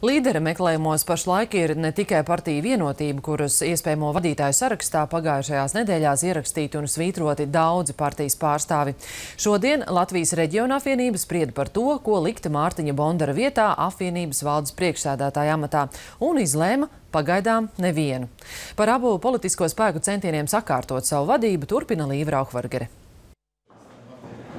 Līdera meklējumos pašlaik ir ne tikai partija vienotība, kuras iespējamo vadītāju sarakstā pagājušajās nedēļās ierakstīti un svītroti daudzi partijas pārstāvi. Šodien Latvijas reģiona apvienības sprieda par to, ko likta Mārtiņa Bondara vietā apvienības valdes priekšsēdētāja amatā un izlēma pagaidām nevienu. Par abu politisko spēku centieniem sakārtot savu vadību turpina Līva Rauhvargere.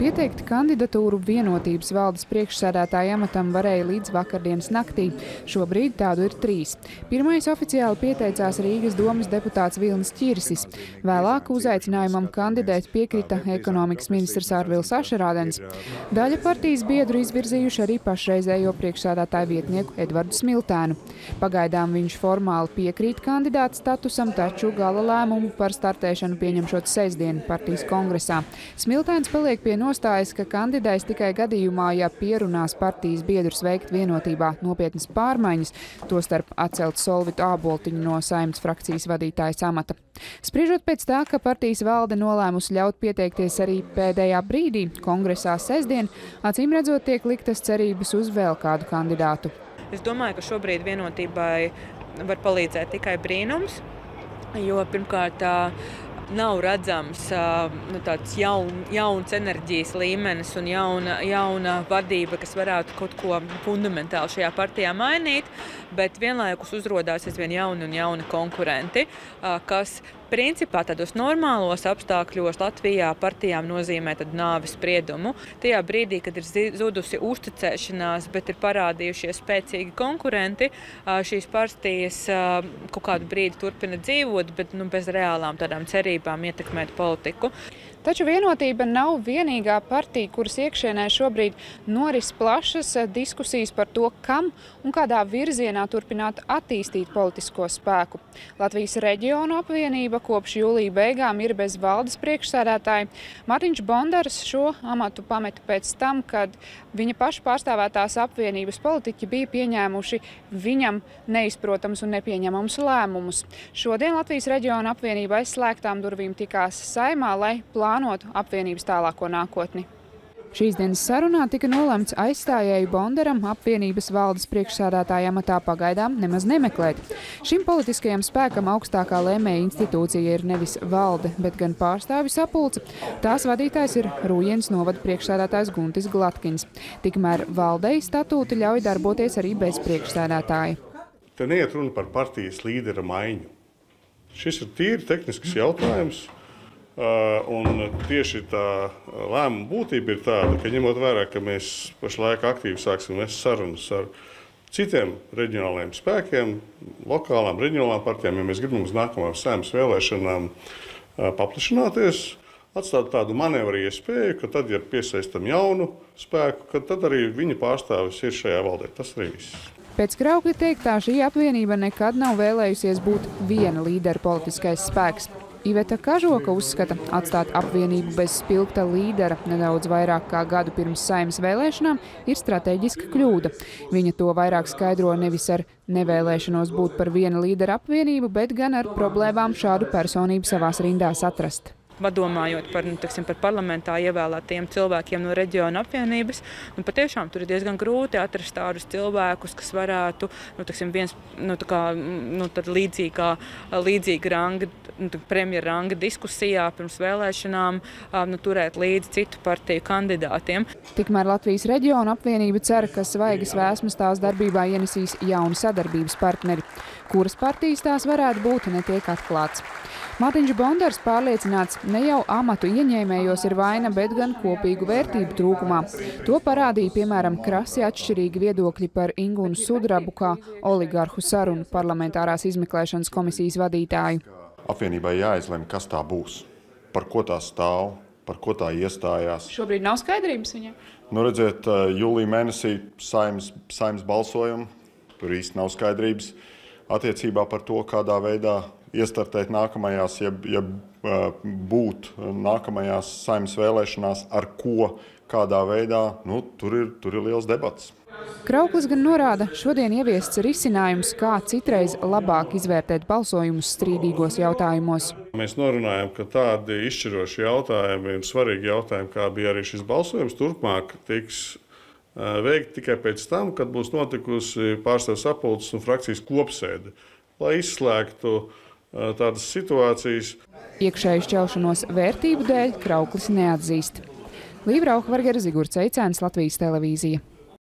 Pieteikt kandidatūru vienotības valdes priekšsēdētāja amatam varēja līdz vakardienas naktī. Šobrīd tādu ir trīs. Pirmais oficiāli pieteicās Rīgas domas deputāts Vilnis Čirsis. Vēlāk uzaicinājumam kandidēt piekrita ekonomikas ministrs Ārvils Ašerādens. Daļa partijas biedru izvirzījuši arī pašreizējo priekšsēdētāju vietnieku Edvardu Smiltēnu. Pagaidām viņš formāli piekrīt kandidāta statusam, taču gala lēmumu par startēšanu pieņemšot sestdienu partijas kongresā. Smiltēns paliek pie nostājas, ka kandidēs tikai gadījumā, ja pierunās partijas biedrus veikt vienotībā nopietnas pārmaiņas, tostarp atcelt Solvitu āboltiņu no saimnes frakcijas vadītājas amata. Spriežot pēc tā, ka partijas valde nolēmusi ļaut pieteikties arī pēdējā brīdī kongresā sestdien, acīm redzot tiek liktas cerības uz vēl kādu kandidātu. Es domāju, ka šobrīd vienotībai var palīdzēt tikai brīnums, jo pirmkārt nav redzams nu, tāds jaun, jauns enerģijas līmenis un jauna, jauna vadība, kas varētu kaut ko fundamentāli šajā partijā mainīt, bet vienlaikus uzrādās aizvien jauni un jauni konkurenti, kas principā tādos normālos apstākļos Latvijā partijām nozīmē nāves spriedumu. Tajā brīdī, kad ir zudusi uzticēšanās, bet ir parādījušies spēcīgi konkurenti, šīs partijas kaut kādu brīdi turpina dzīvot, bet nu, bez reālām tādām cerībām ietekmēt politiku. Taču vienotība nav vienīgā partija, kuras iekšienē šobrīd noris plašas diskusijas par to, kam un kādā virzienā turpināt attīstīt politisko spēku. Latvijas reģionu apvienība kopš jūlija beigām ir bez valdes priekšsēdētāja. Mārtiņš Bondars šo amatu pameta pēc tam, kad viņa paša pārstāvētās apvienības politiķi bija pieņēmuši viņam neizprotams un nepieņemams lēmumus. Šodien Latvijas reģionu apvienība aizslēgtām durvīm tikās saimā, lai plānotu plānotu apvienības tālāko nākotni. Šīs dienas sarunā tika nolemts aizstājēju Bondaram apvienības valdes priekšsādātāja amatā pagaidām nemaz nemeklēt. Šim politiskajam spēkam augstākā lēmēja institūcija ir nevis valde, bet gan pārstāvi sapulce. Tās vadītājs ir Rūjens novada priekšsādātājs Guntis Glatkins. Tikmēr valdei statūti ļauj darboties arī bez priekšsādātāja. Te neiet runa par partijas līdera maiņu. Šis ir tīri tehnisks jautājums. Uh, un tieši tā lēmuma būtība ir tāda, ka ņemot vērā, ka mēs pašlaik aktīvi sāksim vest sarunas ar citiem reģionāliem spēkiem, lokālām, reģionālām partijām, ja mēs gribam uz nākamajām saimnes vēlēšanām uh, paplašināties, atstāt tādu manevru iespēju, ka tad, ja piesaistam jaunu spēku, tad arī viņa pārstāvis ir šajā valdē. Tas arī viss. Pēc Kraukļa teiktā šī apvienība nekad nav vēlējusies būt viena līdera politiskais spēks. Iveta Kažoka uzskata, atstāt apvienību bez spilgta līdera nedaudz vairāk kā gadu pirms saimas vēlēšanām ir strateģiska kļūda. Viņa to vairāk skaidro nevis ar nevēlēšanos būt par viena līdera apvienību, bet gan ar problēmām šādu personību savās rindās atrast padomājot par, nu, teksim, par parlamentā ievēlētajiem cilvēkiem no reģiona apvienības. Nu, patiešām tur ir diezgan grūti atrast tādus cilvēkus, kas varētu nu, teksim, viens, nu, kā, nu, līdzīgā, līdzīga ranga, nu, premjera ranga diskusijā pirms vēlēšanām nu, turēt līdzi citu partiju kandidātiem. Tikmēr Latvijas reģiona apvienība cer, ka svaigas vēsmas tās darbībā ienesīs jauni sadarbības partneri. Kuras partijas tās varētu būt, netiek atklāts. Mārtiņš Bondars pārliecināts, ne jau amatu ieņēmējos ir vaina, bet gan kopīgu vērtību trūkumā. To parādīja, piemēram, krasi atšķirīgi viedokļi par Ingunu Sudrabu kā oligarhu sarunu parlamentārās izmeklēšanas komisijas vadītāju. Apvienībai jāizlem, kas tā būs, par ko tā stāv, par ko tā iestājās. Šobrīd nav skaidrības viņam? Nu, redziet, jūlija mēnesī saimas, saimas balsojumu, tur īsti nav skaidrības attiecībā par to, kādā veidā iestartēt nākamajās, ja, ja būt nākamajās saimnes vēlēšanās, ar ko, kādā veidā, nu, tur, ir, tur ir liels debats. Krauklis gan norāda, šodien ieviests risinājums, kā citreiz labāk izvērtēt balsojumus strīdīgos jautājumos. Mēs norunājam, ka tādi izšķiroši jautājumi un svarīgi jautājumi, kā bija arī šis balsojums, turpmāk tiks veikt tikai pēc tam, kad būs notikusi pārstāvju sapulces un frakcijas kopsēde, lai izslēgtu tādas situācijas. Iekšēju šķelšanos vērtību dēļ Krauklis neatzīst. Lībrauka Vargera Zigurds Eicēns, Latvijas televīzija.